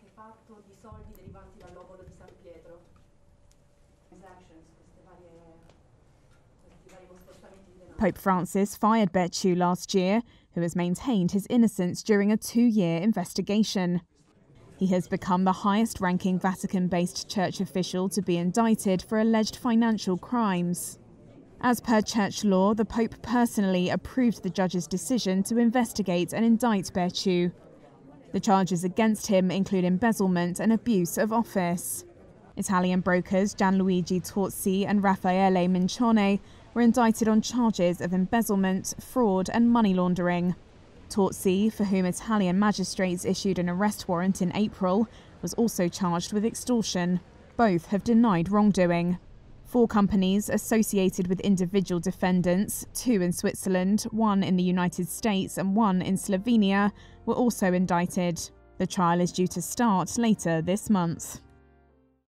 ricatto di soldi derivanti dall'obolo di San Pietro. Transactions, queste varie, questi vari spostamenti di denaro. Pope Francis fired Becciu last year, who has maintained his innocence during a two year investigation. He has become the highest ranking Vatican based church official to be indicted for alleged financial crimes. As per church law, the Pope personally approved the judge's decision to investigate and indict Becciu. The charges against him include embezzlement and abuse of office. Italian brokers Gianluigi Torzi and Raffaele Mincione were indicted on charges of embezzlement, fraud, and money laundering. Torzi, for whom Italian magistrates issued an arrest warrant in April, was also charged with extortion. Both have denied wrongdoing. Four companies associated with individual defendants, two in Switzerland, one in the United States, and one in Slovenia, were also indicted. The trial is due to start later this month.